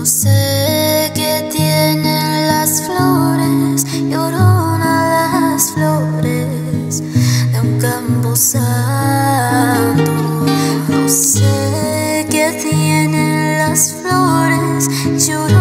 No sé qué tienen las flores, llorona las flores de un campo santo. No sé qué tienen las flores, llorona.